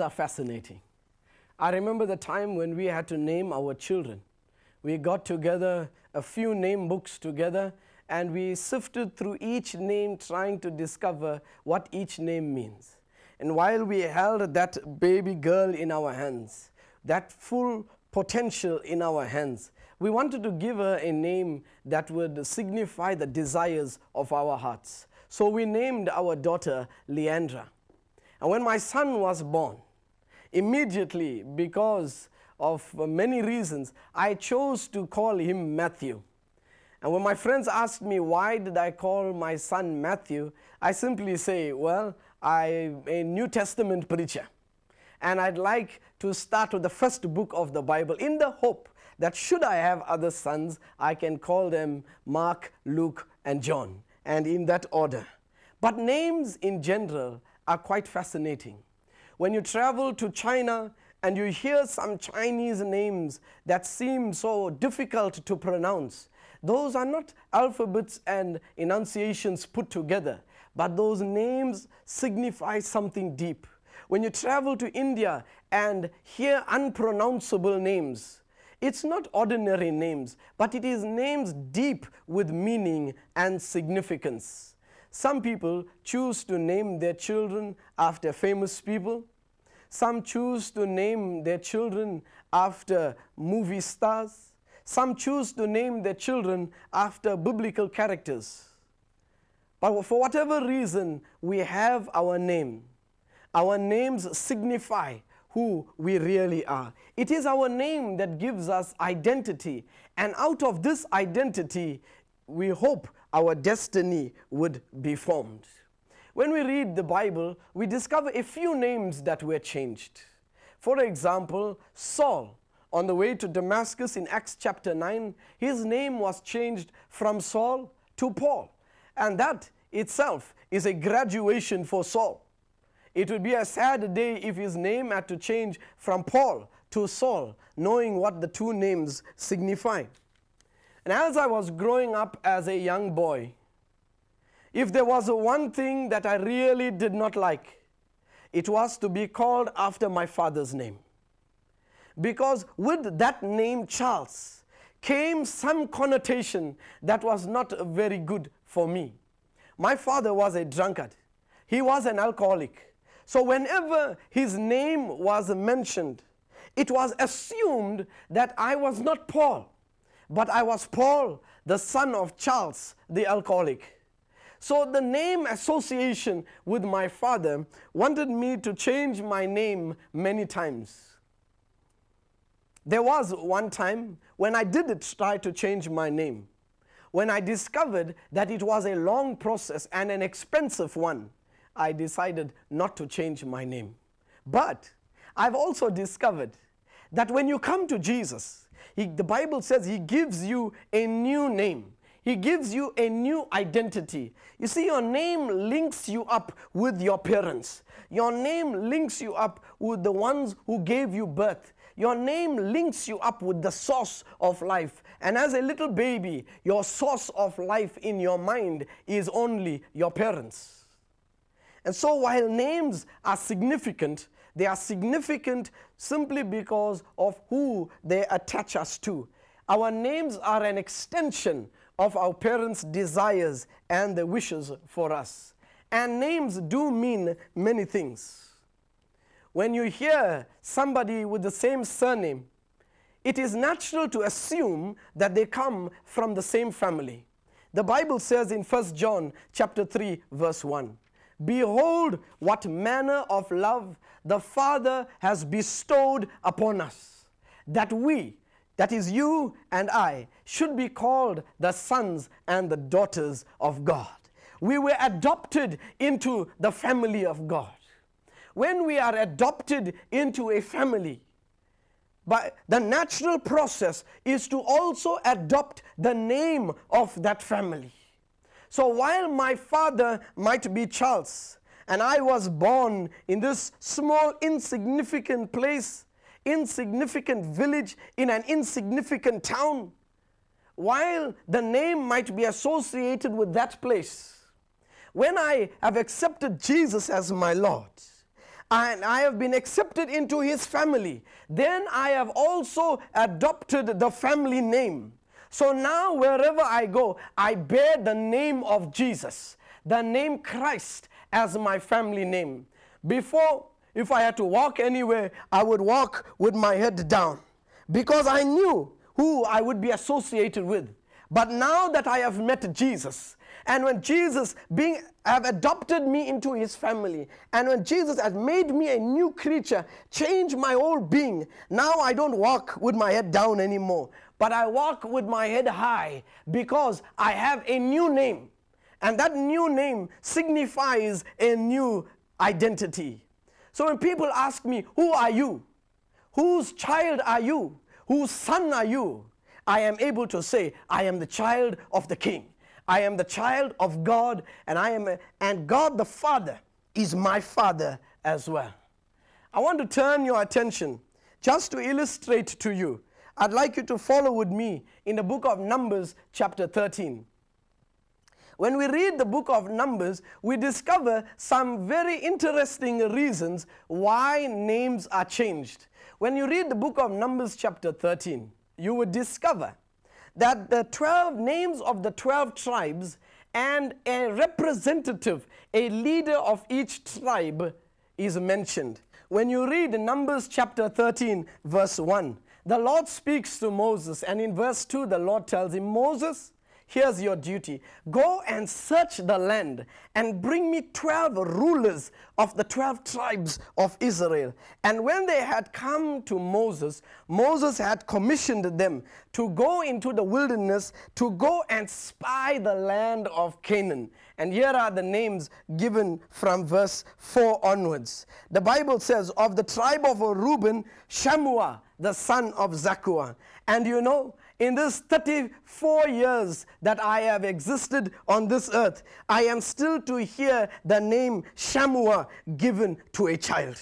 Are fascinating. I remember the time when we had to name our children. We got together a few name books together and we sifted through each name trying to discover what each name means. And while we held that baby girl in our hands, that full potential in our hands, we wanted to give her a name that would signify the desires of our hearts. So we named our daughter Leandra. And when my son was born, immediately, because of uh, many reasons, I chose to call him Matthew. And when my friends asked me why did I call my son Matthew, I simply say, well, I'm a New Testament preacher. And I'd like to start with the first book of the Bible in the hope that should I have other sons, I can call them Mark, Luke, and John, and in that order. But names in general are quite fascinating. When you travel to China and you hear some Chinese names that seem so difficult to pronounce, those are not alphabets and enunciations put together, but those names signify something deep. When you travel to India and hear unpronounceable names, it's not ordinary names, but it is names deep with meaning and significance. Some people choose to name their children after famous people. Some choose to name their children after movie stars. Some choose to name their children after biblical characters. But for whatever reason, we have our name. Our names signify who we really are. It is our name that gives us identity. And out of this identity, we hope our destiny would be formed. When we read the Bible, we discover a few names that were changed. For example, Saul on the way to Damascus in Acts chapter 9, his name was changed from Saul to Paul. And that itself is a graduation for Saul. It would be a sad day if his name had to change from Paul to Saul, knowing what the two names signify. And as I was growing up as a young boy, if there was one thing that I really did not like, it was to be called after my father's name because with that name Charles came some connotation that was not very good for me. My father was a drunkard. He was an alcoholic. So whenever his name was mentioned, it was assumed that I was not Paul, but I was Paul, the son of Charles, the alcoholic. So the name association with my father wanted me to change my name many times. There was one time when I did try to change my name, when I discovered that it was a long process and an expensive one, I decided not to change my name. But I've also discovered that when you come to Jesus, he, the Bible says He gives you a new name. He gives you a new identity. You see, your name links you up with your parents. Your name links you up with the ones who gave you birth. Your name links you up with the source of life. And as a little baby, your source of life in your mind is only your parents. And so while names are significant, they are significant simply because of who they attach us to. Our names are an extension of our parents' desires and their wishes for us. And names do mean many things when you hear somebody with the same surname, it is natural to assume that they come from the same family. The Bible says in 1 John chapter 3 verse 1, Behold what manner of love the Father has bestowed upon us, that we, that is you and I, should be called the sons and the daughters of God. We were adopted into the family of God when we are adopted into a family, but the natural process is to also adopt the name of that family. So while my father might be Charles, and I was born in this small, insignificant place, insignificant village, in an insignificant town, while the name might be associated with that place, when I have accepted Jesus as my Lord, and I have been accepted into his family, then I have also adopted the family name. So now, wherever I go, I bear the name of Jesus, the name Christ as my family name. Before, if I had to walk anywhere, I would walk with my head down because I knew who I would be associated with. But now that I have met Jesus, and when Jesus being have adopted me into his family, and when Jesus has made me a new creature, changed my whole being, now I don't walk with my head down anymore, but I walk with my head high because I have a new name. And that new name signifies a new identity. So when people ask me, Who are you? Whose child are you? Whose son are you? I am able to say, I am the child of the king. I am the child of God, and I am a, and God the Father is my father as well. I want to turn your attention just to illustrate to you. I'd like you to follow with me in the book of Numbers, chapter 13. When we read the book of Numbers, we discover some very interesting reasons why names are changed. When you read the book of Numbers, chapter 13, you would discover that the 12 names of the 12 tribes and a representative, a leader of each tribe is mentioned. When you read Numbers chapter 13, verse 1, the Lord speaks to Moses, and in verse 2, the Lord tells him, Moses, Here's your duty go and search the land and bring me 12 rulers of the 12 tribes of Israel. And when they had come to Moses, Moses had commissioned them to go into the wilderness to go and spy the land of Canaan. And here are the names given from verse 4 onwards. The Bible says, Of the tribe of Reuben, Shammua, the son of Zaccur. And you know, in this 34 years that I have existed on this earth, I am still to hear the name Shammua given to a child.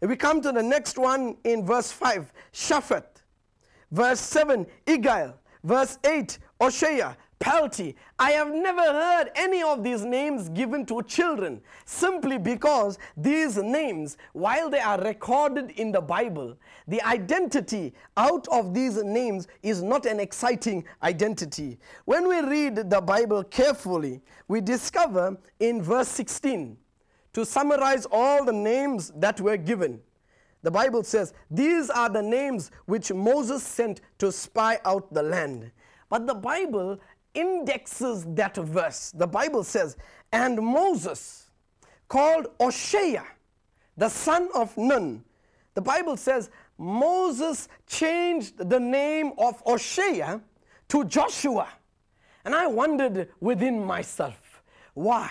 We come to the next one in verse 5, Shaphat. Verse 7, Igal. Verse 8, Oshea. Palti. I have never heard any of these names given to children simply because these names, while they are recorded in the Bible, the identity out of these names is not an exciting identity. When we read the Bible carefully, we discover in verse 16, to summarize all the names that were given, the Bible says, These are the names which Moses sent to spy out the land. But the Bible indexes that verse. The Bible says, And Moses called Oshea, the son of Nun. The Bible says, Moses changed the name of Oshea to Joshua. And I wondered within myself, why?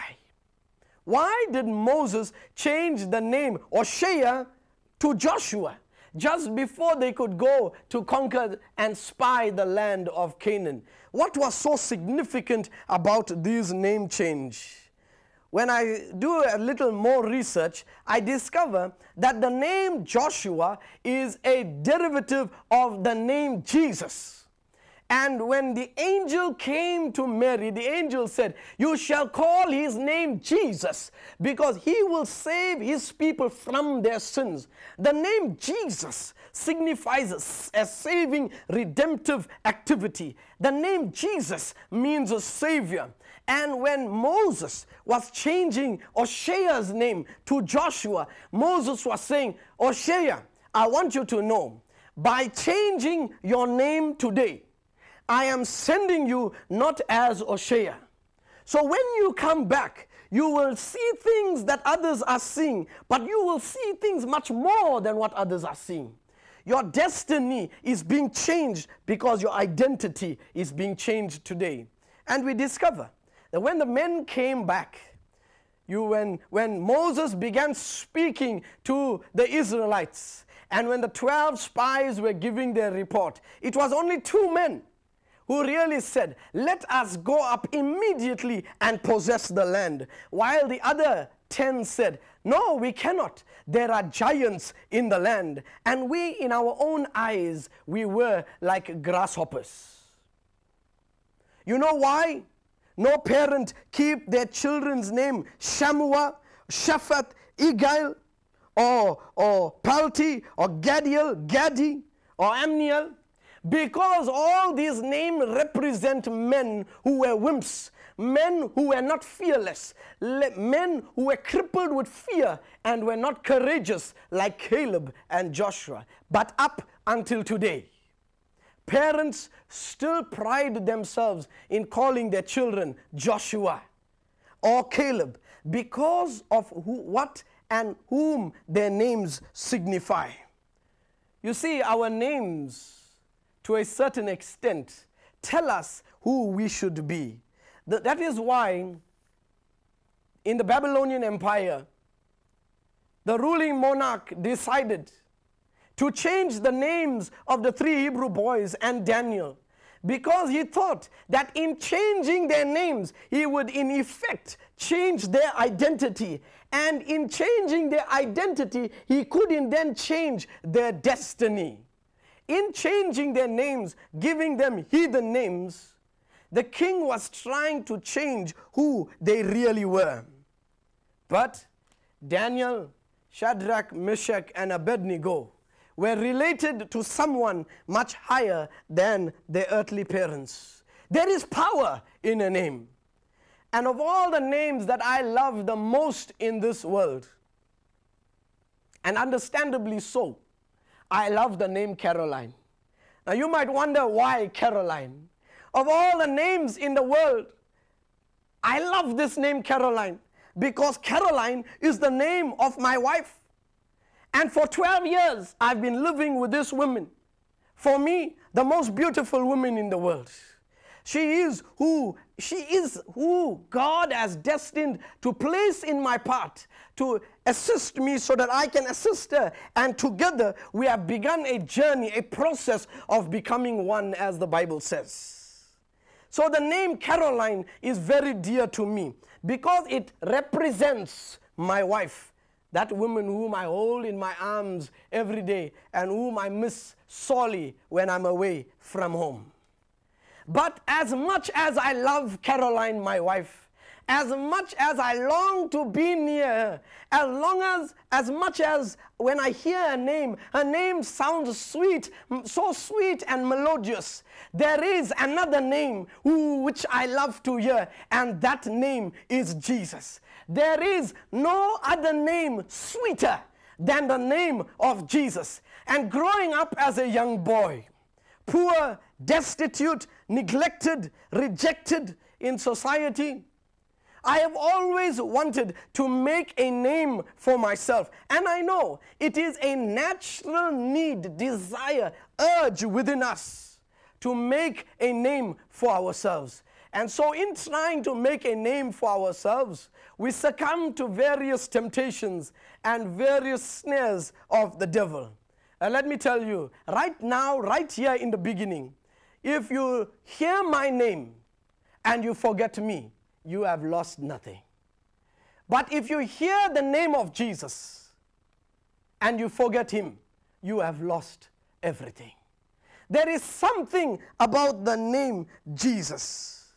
Why did Moses change the name Oshea to Joshua? just before they could go to conquer and spy the land of Canaan. What was so significant about this name change? When I do a little more research, I discover that the name Joshua is a derivative of the name Jesus. And when the angel came to Mary, the angel said, You shall call his name Jesus, because he will save his people from their sins. The name Jesus signifies a saving, redemptive activity. The name Jesus means a savior. And when Moses was changing Oshea's name to Joshua, Moses was saying, Oshea, I want you to know, by changing your name today, I am sending you not as Oshea. So when you come back, you will see things that others are seeing, but you will see things much more than what others are seeing. Your destiny is being changed because your identity is being changed today. And we discover that when the men came back, you, when, when Moses began speaking to the Israelites, and when the 12 spies were giving their report, it was only two men who really said, Let us go up immediately and possess the land. While the other 10 said, No, we cannot. There are giants in the land. And we, in our own eyes, we were like grasshoppers. You know why? No parent keep their children's name Shammua, Shaphat, Igal, or, or Palti or Gadiel, Gadi or Amniel, because all these names represent men who were wimps, men who were not fearless, men who were crippled with fear and were not courageous like Caleb and Joshua. But up until today, parents still pride themselves in calling their children Joshua or Caleb because of who, what and whom their names signify. You see, our names, to a certain extent, tell us who we should be. That is why in the Babylonian Empire, the ruling monarch decided to change the names of the three Hebrew boys and Daniel because he thought that in changing their names, he would in effect change their identity. And in changing their identity, he could in then change their destiny. In changing their names, giving them heathen names, the king was trying to change who they really were. But Daniel, Shadrach, Meshach, and Abednego were related to someone much higher than their earthly parents. There is power in a name. And of all the names that I love the most in this world, and understandably so, I love the name Caroline. Now you might wonder why Caroline. Of all the names in the world, I love this name Caroline because Caroline is the name of my wife. And for 12 years, I've been living with this woman. For me, the most beautiful woman in the world. She is who she is who God has destined to place in my path to assist me so that I can assist her. And together we have begun a journey, a process of becoming one, as the Bible says. So the name Caroline is very dear to me because it represents my wife that woman whom I hold in my arms every day and whom I miss sorely when I'm away from home. But as much as I love Caroline, my wife, as much as I long to be near her, as long as, as much as when I hear her name, her name sounds sweet, so sweet and melodious. There is another name which I love to hear, and that name is Jesus. There is no other name sweeter than the name of Jesus. And growing up as a young boy, poor, destitute, neglected, rejected in society, I have always wanted to make a name for myself. And I know it is a natural need, desire, urge within us to make a name for ourselves. And so, in trying to make a name for ourselves, we succumb to various temptations and various snares of the devil. And let me tell you, right now, right here in the beginning, if you hear my name and you forget me, you have lost nothing. But if you hear the name of Jesus and you forget him, you have lost everything. There is something about the name Jesus.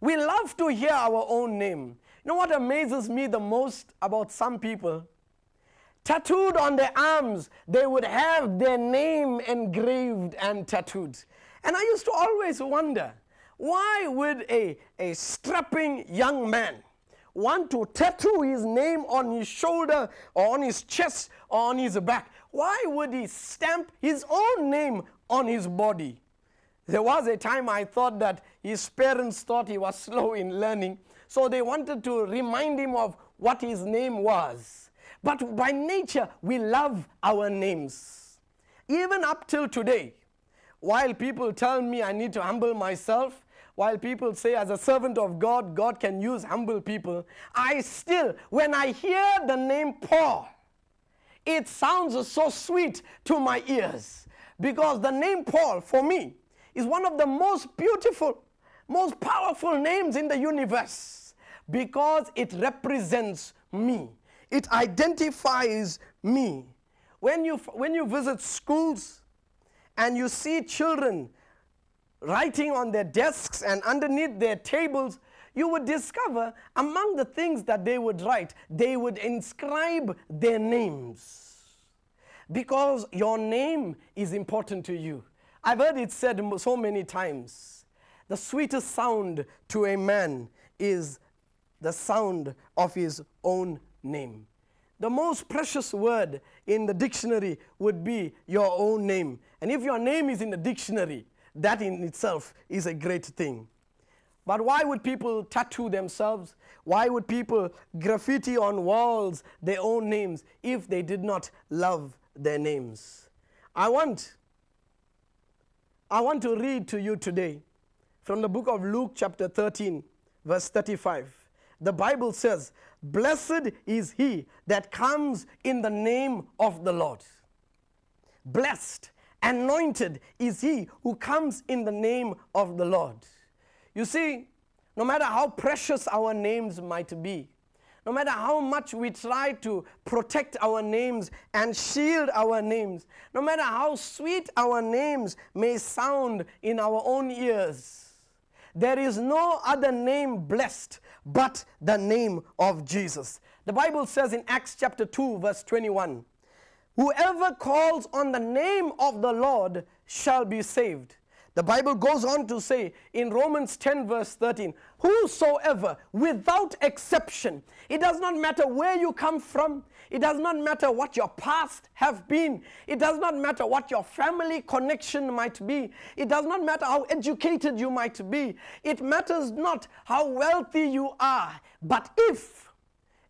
We love to hear our own name. You know what amazes me the most about some people? Tattooed on their arms, they would have their name engraved and tattooed. And I used to always wonder why would a, a strapping young man want to tattoo his name on his shoulder or on his chest or on his back? Why would he stamp his own name on his body? There was a time I thought that his parents thought he was slow in learning so they wanted to remind him of what his name was. But by nature, we love our names. Even up till today, while people tell me I need to humble myself, while people say as a servant of God, God can use humble people, I still, when I hear the name Paul, it sounds so sweet to my ears because the name Paul, for me, is one of the most beautiful most powerful names in the universe because it represents me. It identifies me. When you, when you visit schools and you see children writing on their desks and underneath their tables, you would discover among the things that they would write, they would inscribe their names. Because your name is important to you. I've heard it said so many times the sweetest sound to a man is the sound of his own name. The most precious word in the dictionary would be your own name. And if your name is in the dictionary, that in itself is a great thing. But why would people tattoo themselves? Why would people graffiti on walls their own names if they did not love their names? I want I want to read to you today from the book of Luke chapter 13 verse 35. The Bible says, "Blessed is he that comes in the name of the Lord." Blessed, anointed is he who comes in the name of the Lord. You see, no matter how precious our names might be, no matter how much we try to protect our names and shield our names, no matter how sweet our names may sound in our own ears, there is no other name blessed but the name of Jesus. The Bible says in Acts chapter 2, verse 21 Whoever calls on the name of the Lord shall be saved. The Bible goes on to say in Romans 10, verse 13, Whosoever, without exception, it does not matter where you come from, it does not matter what your past have been, it does not matter what your family connection might be, it does not matter how educated you might be, it matters not how wealthy you are, but if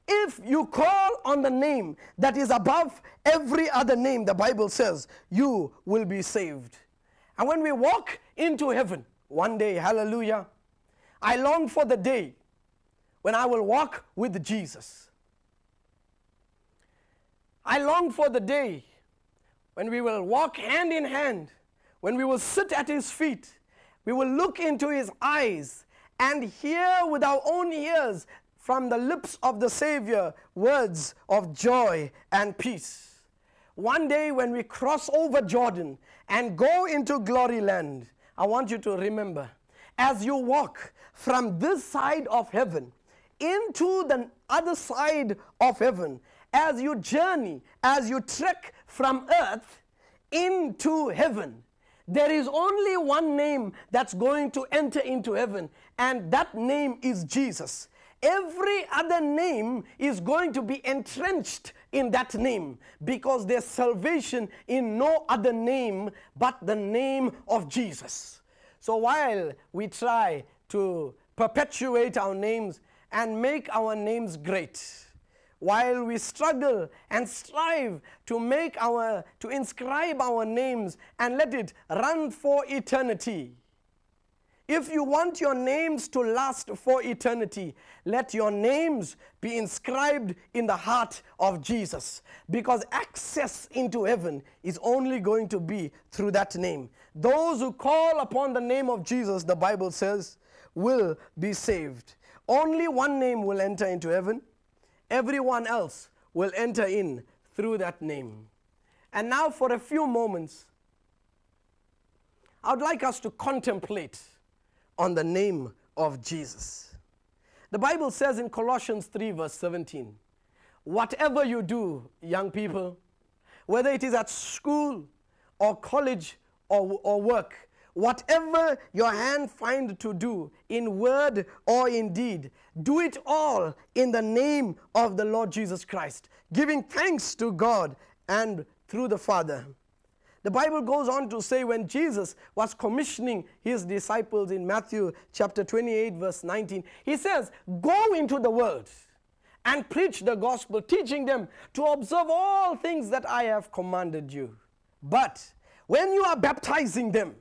if you call on the name that is above every other name, the Bible says, you will be saved. And when we walk into heaven one day, hallelujah, I long for the day when I will walk with Jesus. I long for the day when we will walk hand in hand, when we will sit at his feet, we will look into his eyes and hear with our own ears from the lips of the Savior words of joy and peace. One day when we cross over Jordan and go into glory land, I want you to remember as you walk from this side of heaven into the other side of heaven, as you journey, as you trek from earth into heaven, there is only one name that's going to enter into heaven, and that name is Jesus. Every other name is going to be entrenched in that name because there's salvation in no other name but the name of Jesus. So while we try to perpetuate our names and make our names great, while we struggle and strive to make our to inscribe our names and let it run for eternity if you want your names to last for eternity, let your names be inscribed in the heart of Jesus because access into heaven is only going to be through that name. Those who call upon the name of Jesus, the Bible says, will be saved. Only one name will enter into heaven, everyone else will enter in through that name. And now, for a few moments, I would like us to contemplate on the name of Jesus. The Bible says in Colossians 3, verse 17, whatever you do, young people, whether it is at school or college or, or work, whatever your hand find to do in word or in deed, do it all in the name of the Lord Jesus Christ, giving thanks to God and through the Father. The Bible goes on to say when Jesus was commissioning his disciples in Matthew chapter 28, verse 19, he says, Go into the world and preach the gospel, teaching them to observe all things that I have commanded you. But when you are baptizing them,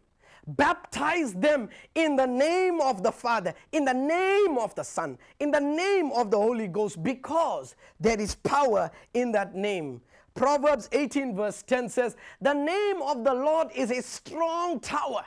baptize them in the name of the Father, in the name of the Son, in the name of the Holy Ghost, because there is power in that name. Proverbs 18, verse 10 says, The name of the Lord is a strong tower.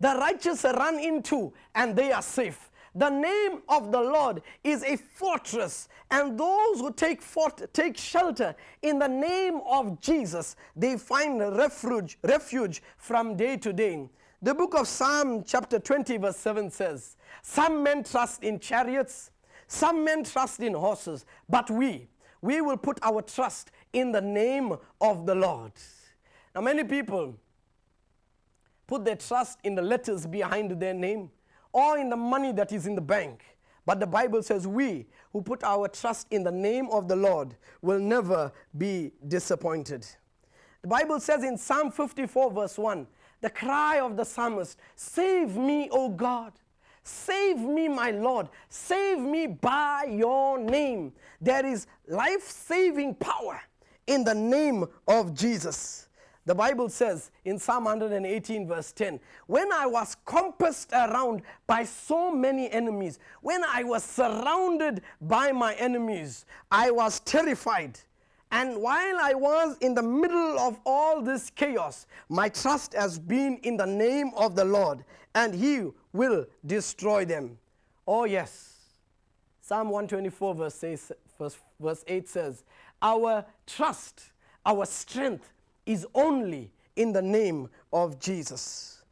The righteous run into and they are safe. The name of the Lord is a fortress, and those who take, fort, take shelter in the name of Jesus, they find refuge, refuge from day to day. The book of Psalm, chapter 20, verse 7 says, Some men trust in chariots, some men trust in horses, but we, we will put our trust in the name of the Lord. Now, many people put their trust in the letters behind their name or in the money that is in the bank. But the Bible says we who put our trust in the name of the Lord will never be disappointed. The Bible says in Psalm 54, verse 1, the cry of the psalmist, Save me, O God. Save me, my Lord. Save me by your name. There is life saving power in the name of Jesus. The Bible says in Psalm 118, verse 10, when I was compassed around by so many enemies, when I was surrounded by my enemies, I was terrified. And while I was in the middle of all this chaos, my trust has been in the name of the Lord, and He will destroy them. Oh, yes. Psalm 124, verse 8, verse, verse 8 says, Our trust, our strength, is only in the name of Jesus.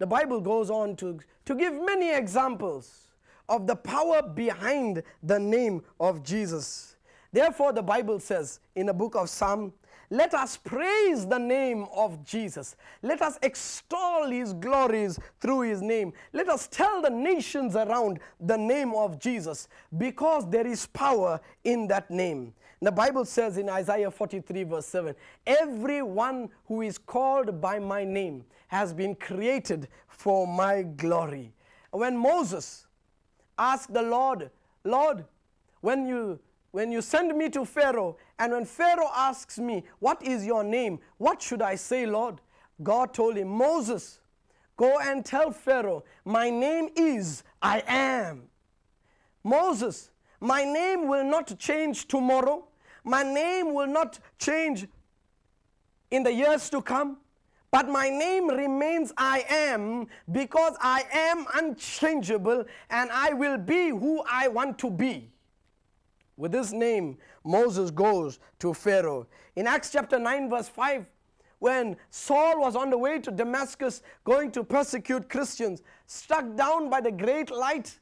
The Bible goes on to, to give many examples of the power behind the name of Jesus. Therefore, the Bible says in the book of Psalm, let us praise the name of Jesus. Let us extol his glories through his name. Let us tell the nations around the name of Jesus because there is power in that name. The Bible says in Isaiah 43, verse 7 Everyone who is called by my name has been created for my glory. When Moses asked the Lord, Lord, when you when you send me to Pharaoh, and when Pharaoh asks me, What is your name? What should I say, Lord? God told him, Moses, go and tell Pharaoh, My name is I am. Moses, my name will not change tomorrow. My name will not change in the years to come, but my name remains I am because I am unchangeable and I will be who I want to be. With this name, Moses goes to Pharaoh. In Acts chapter 9, verse 5, when Saul was on the way to Damascus going to persecute Christians, struck down by the great light,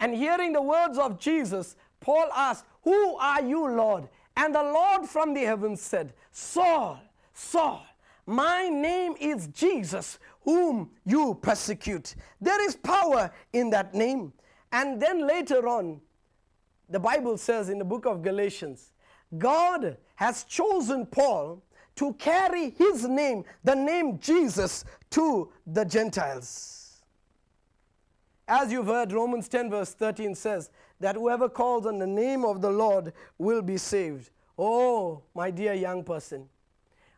and hearing the words of Jesus, Paul asked, Who are you, Lord? And the Lord from the heavens said, Saul, Saul, my name is Jesus, whom you persecute. There is power in that name. And then later on, the Bible says in the book of Galatians, God has chosen Paul to carry his name, the name Jesus, to the Gentiles. As you've heard, Romans 10, verse 13 says that whoever calls on the name of the Lord will be saved. Oh, my dear young person,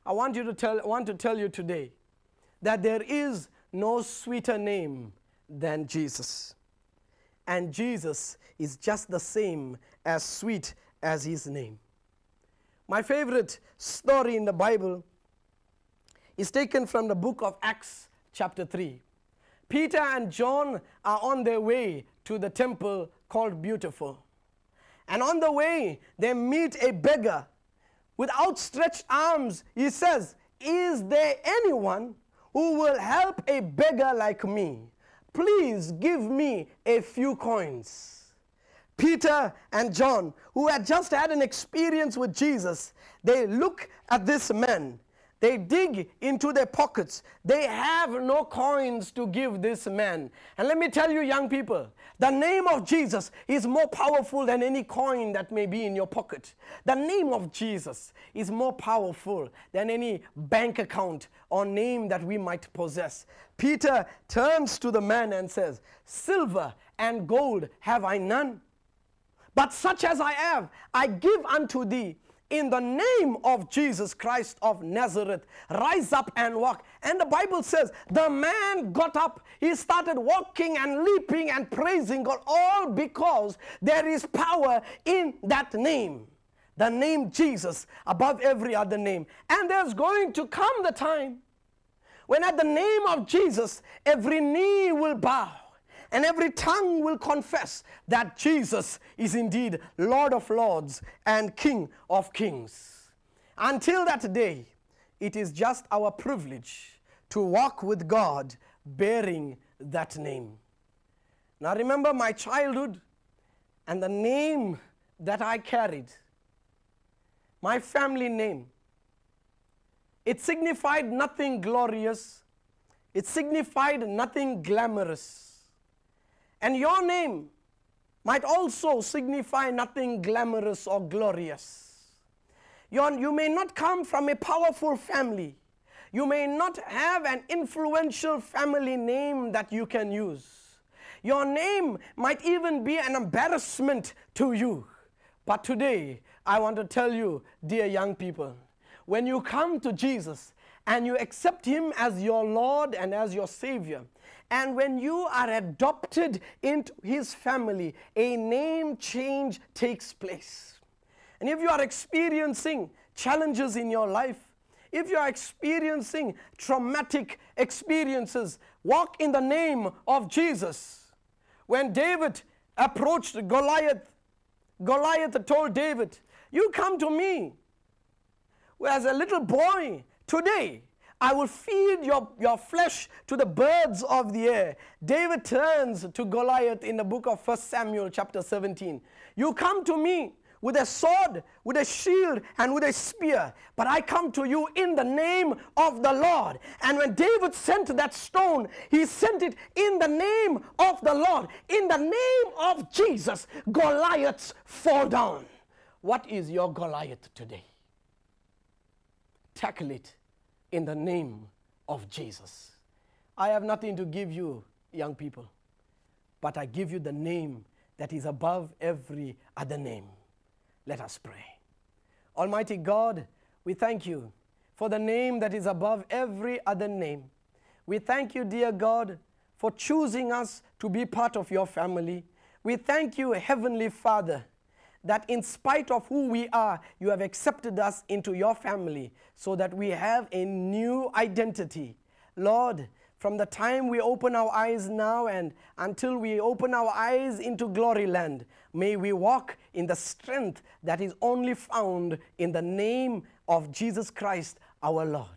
I want, you to tell, want to tell you today that there is no sweeter name than Jesus. And Jesus is just the same as sweet as his name. My favorite story in the Bible is taken from the book of Acts, chapter 3. Peter and John are on their way to the temple called Beautiful. And on the way, they meet a beggar with outstretched arms. He says, Is there anyone who will help a beggar like me? Please give me a few coins. Peter and John, who had just had an experience with Jesus, they look at this man they dig into their pockets. They have no coins to give this man. And let me tell you, young people, the name of Jesus is more powerful than any coin that may be in your pocket. The name of Jesus is more powerful than any bank account or name that we might possess. Peter turns to the man and says, Silver and gold have I none, but such as I have, I give unto thee in the name of Jesus Christ of Nazareth, rise up and walk. And the Bible says, the man got up, he started walking and leaping and praising God, all because there is power in that name. The name Jesus above every other name. And there's going to come the time when at the name of Jesus, every knee will bow and every tongue will confess that Jesus is indeed Lord of lords and King of kings. Until that day, it is just our privilege to walk with God bearing that name. Now remember my childhood and the name that I carried, my family name. It signified nothing glorious, it signified nothing glamorous. And your name might also signify nothing glamorous or glorious. You may not come from a powerful family. You may not have an influential family name that you can use. Your name might even be an embarrassment to you. But today, I want to tell you, dear young people, when you come to Jesus and you accept Him as your Lord and as your Savior, and when you are adopted into His family, a name change takes place. And if you are experiencing challenges in your life, if you are experiencing traumatic experiences, walk in the name of Jesus. When David approached Goliath, Goliath told David, You come to me. As a little boy, today, I will feed your, your flesh to the birds of the air. David turns to Goliath in the book of 1 Samuel, chapter 17. You come to me with a sword, with a shield, and with a spear. But I come to you in the name of the Lord. And when David sent that stone, he sent it in the name of the Lord. In the name of Jesus, Goliaths fall down. What is your Goliath today? Tackle it in the name of Jesus. I have nothing to give you, young people, but I give you the name that is above every other name. Let us pray. Almighty God, we thank you for the name that is above every other name. We thank you, dear God, for choosing us to be part of your family. We thank you, Heavenly Father, that in spite of who we are, you have accepted us into your family so that we have a new identity. Lord, from the time we open our eyes now and until we open our eyes into glory land, may we walk in the strength that is only found in the name of Jesus Christ our Lord.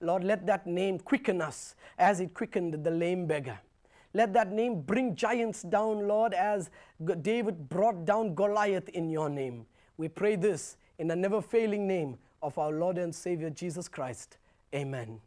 Lord, let that name quicken us as it quickened the lame beggar. Let that name bring giants down, Lord, as David brought down Goliath in your name. We pray this in the never failing name of our Lord and Savior Jesus Christ. Amen.